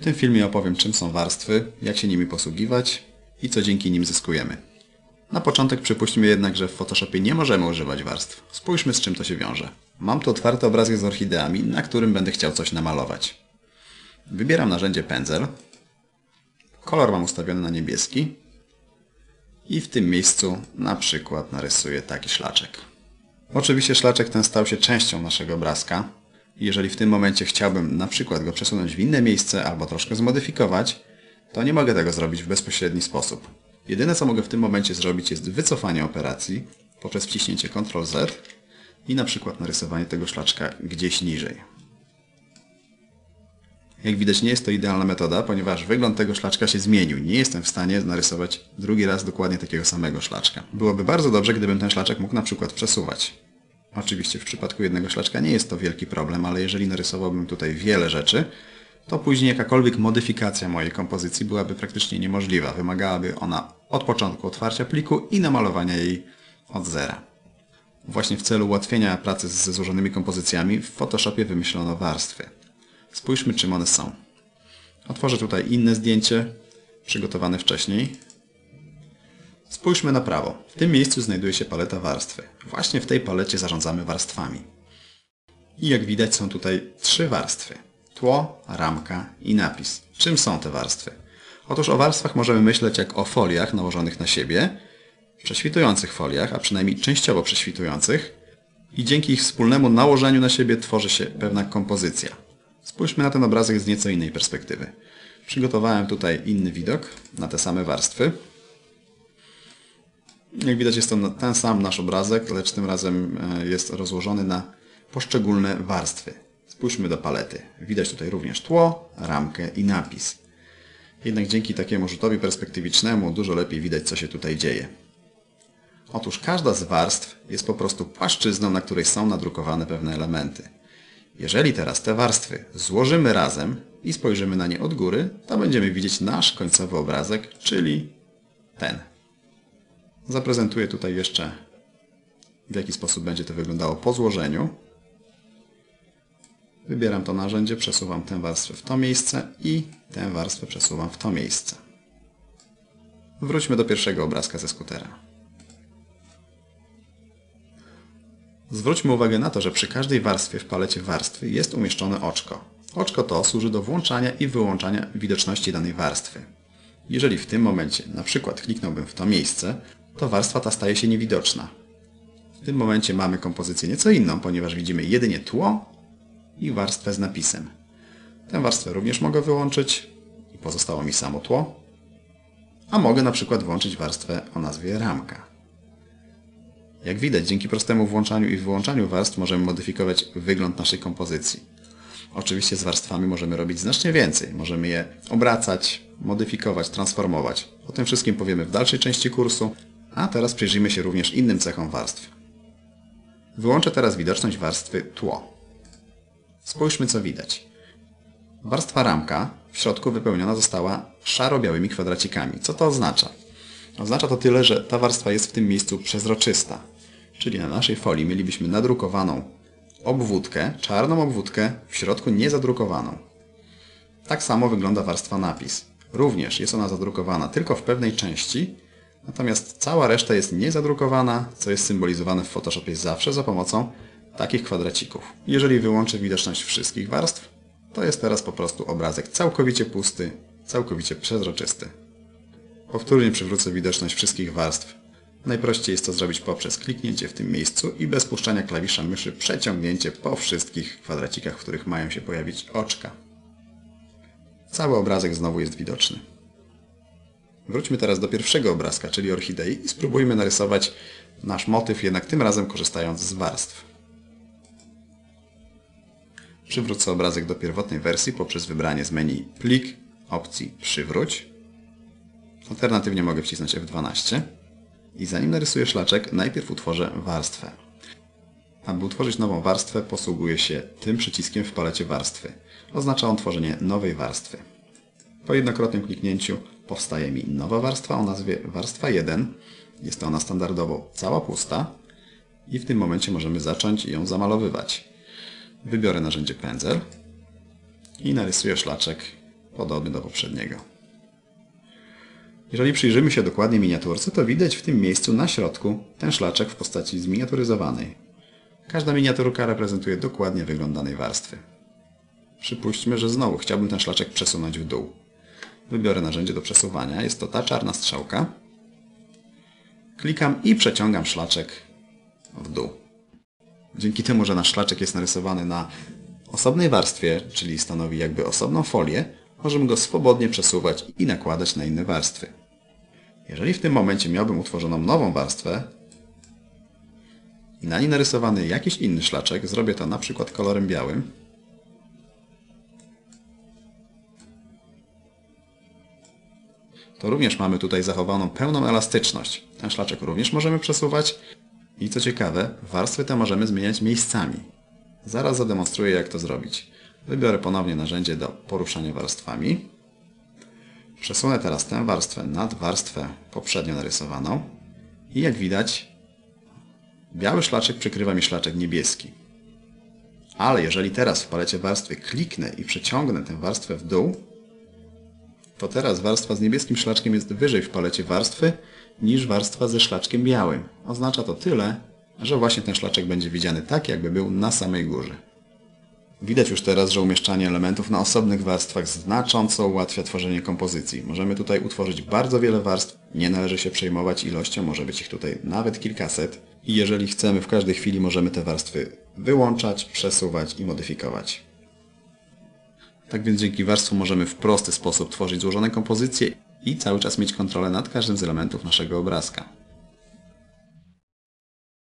W tym filmie opowiem czym są warstwy, jak się nimi posługiwać i co dzięki nim zyskujemy. Na początek przypuśćmy jednak, że w Photoshopie nie możemy używać warstw. Spójrzmy z czym to się wiąże. Mam tu otwarty obrazek z orchideami, na którym będę chciał coś namalować. Wybieram narzędzie pędzel. Kolor mam ustawiony na niebieski. I w tym miejscu na przykład narysuję taki szlaczek. Oczywiście szlaczek ten stał się częścią naszego obrazka. Jeżeli w tym momencie chciałbym na przykład go przesunąć w inne miejsce albo troszkę zmodyfikować, to nie mogę tego zrobić w bezpośredni sposób. Jedyne co mogę w tym momencie zrobić jest wycofanie operacji poprzez wciśnięcie Ctrl Z i na przykład narysowanie tego szlaczka gdzieś niżej. Jak widać nie jest to idealna metoda, ponieważ wygląd tego szlaczka się zmienił. Nie jestem w stanie narysować drugi raz dokładnie takiego samego szlaczka. Byłoby bardzo dobrze, gdybym ten szlaczek mógł na przykład przesuwać. Oczywiście w przypadku jednego szlaczka nie jest to wielki problem, ale jeżeli narysowałbym tutaj wiele rzeczy, to później jakakolwiek modyfikacja mojej kompozycji byłaby praktycznie niemożliwa. Wymagałaby ona od początku otwarcia pliku i namalowania jej od zera. Właśnie w celu ułatwienia pracy ze złożonymi kompozycjami w Photoshopie wymyślono warstwy. Spójrzmy czym one są. Otworzę tutaj inne zdjęcie, przygotowane wcześniej. Spójrzmy na prawo. W tym miejscu znajduje się paleta warstwy. Właśnie w tej palecie zarządzamy warstwami. I jak widać są tutaj trzy warstwy. Tło, ramka i napis. Czym są te warstwy? Otóż o warstwach możemy myśleć jak o foliach nałożonych na siebie, prześwitujących foliach, a przynajmniej częściowo prześwitujących i dzięki ich wspólnemu nałożeniu na siebie tworzy się pewna kompozycja. Spójrzmy na ten obrazek z nieco innej perspektywy. Przygotowałem tutaj inny widok na te same warstwy. Jak widać jest to ten sam nasz obrazek, lecz tym razem e, jest rozłożony na poszczególne warstwy. Spójrzmy do palety. Widać tutaj również tło, ramkę i napis. Jednak dzięki takiemu rzutowi perspektywicznemu dużo lepiej widać co się tutaj dzieje. Otóż każda z warstw jest po prostu płaszczyzną, na której są nadrukowane pewne elementy. Jeżeli teraz te warstwy złożymy razem i spojrzymy na nie od góry, to będziemy widzieć nasz końcowy obrazek, czyli ten. Zaprezentuję tutaj jeszcze w jaki sposób będzie to wyglądało po złożeniu. Wybieram to narzędzie, przesuwam tę warstwę w to miejsce i tę warstwę przesuwam w to miejsce. Wróćmy do pierwszego obrazka ze skutera. Zwróćmy uwagę na to, że przy każdej warstwie w palecie warstwy jest umieszczone oczko. Oczko to służy do włączania i wyłączania widoczności danej warstwy. Jeżeli w tym momencie na przykład kliknąłbym w to miejsce, to warstwa ta staje się niewidoczna. W tym momencie mamy kompozycję nieco inną, ponieważ widzimy jedynie tło i warstwę z napisem. Tę warstwę również mogę wyłączyć i pozostało mi samo tło, a mogę na przykład włączyć warstwę o nazwie ramka. Jak widać, dzięki prostemu włączaniu i wyłączaniu warstw możemy modyfikować wygląd naszej kompozycji. Oczywiście z warstwami możemy robić znacznie więcej. Możemy je obracać, modyfikować, transformować. O tym wszystkim powiemy w dalszej części kursu, a teraz przyjrzyjmy się również innym cechom warstw. Wyłączę teraz widoczność warstwy tło. Spójrzmy co widać. Warstwa ramka w środku wypełniona została szaro-białymi kwadracikami. Co to oznacza? Oznacza to tyle, że ta warstwa jest w tym miejscu przezroczysta. Czyli na naszej folii mielibyśmy nadrukowaną obwódkę, czarną obwódkę, w środku niezadrukowaną. Tak samo wygląda warstwa napis. Również jest ona zadrukowana tylko w pewnej części, natomiast cała reszta jest niezadrukowana, co jest symbolizowane w Photoshopie zawsze za pomocą takich kwadracików. Jeżeli wyłączę widoczność wszystkich warstw, to jest teraz po prostu obrazek całkowicie pusty, całkowicie przezroczysty. Powtórnie przywrócę widoczność wszystkich warstw. Najprościej jest to zrobić poprzez kliknięcie w tym miejscu i bez puszczania klawisza myszy przeciągnięcie po wszystkich kwadracikach, w których mają się pojawić oczka. Cały obrazek znowu jest widoczny. Wróćmy teraz do pierwszego obrazka, czyli orchidei i spróbujmy narysować nasz motyw, jednak tym razem korzystając z warstw. Przywrócę obrazek do pierwotnej wersji poprzez wybranie z menu Plik, opcji Przywróć. Alternatywnie mogę wcisnąć F12. I zanim narysuję szlaczek, najpierw utworzę warstwę. Aby utworzyć nową warstwę, posługuję się tym przyciskiem w palecie warstwy. Oznacza on tworzenie nowej warstwy. Po jednokrotnym kliknięciu powstaje mi nowa warstwa o nazwie warstwa 1. Jest ona standardowo cała pusta i w tym momencie możemy zacząć ją zamalowywać. Wybiorę narzędzie pędzel i narysuję szlaczek podobny do poprzedniego. Jeżeli przyjrzymy się dokładnie miniaturce, to widać w tym miejscu na środku ten szlaczek w postaci zminiaturyzowanej. Każda miniaturka reprezentuje dokładnie wygląd danej warstwy. Przypuśćmy, że znowu chciałbym ten szlaczek przesunąć w dół. Wybiorę narzędzie do przesuwania. Jest to ta czarna strzałka. Klikam i przeciągam szlaczek w dół. Dzięki temu, że nasz szlaczek jest narysowany na osobnej warstwie, czyli stanowi jakby osobną folię, możemy go swobodnie przesuwać i nakładać na inne warstwy. Jeżeli w tym momencie miałbym utworzoną nową warstwę i na niej narysowany jakiś inny szlaczek, zrobię to na przykład kolorem białym, to również mamy tutaj zachowaną pełną elastyczność. Ten szlaczek również możemy przesuwać i co ciekawe, warstwy te możemy zmieniać miejscami. Zaraz zademonstruję jak to zrobić. Wybiorę ponownie narzędzie do poruszania warstwami. Przesunę teraz tę warstwę nad warstwę poprzednio narysowaną i jak widać biały szlaczek przykrywa mi szlaczek niebieski. Ale jeżeli teraz w palecie warstwy kliknę i przeciągnę tę warstwę w dół, to teraz warstwa z niebieskim szlaczkiem jest wyżej w palecie warstwy niż warstwa ze szlaczkiem białym. Oznacza to tyle, że właśnie ten szlaczek będzie widziany tak, jakby był na samej górze. Widać już teraz, że umieszczanie elementów na osobnych warstwach znacząco ułatwia tworzenie kompozycji. Możemy tutaj utworzyć bardzo wiele warstw, nie należy się przejmować ilością, może być ich tutaj nawet kilkaset. I jeżeli chcemy, w każdej chwili możemy te warstwy wyłączać, przesuwać i modyfikować. Tak więc dzięki warstwom możemy w prosty sposób tworzyć złożone kompozycje i cały czas mieć kontrolę nad każdym z elementów naszego obrazka.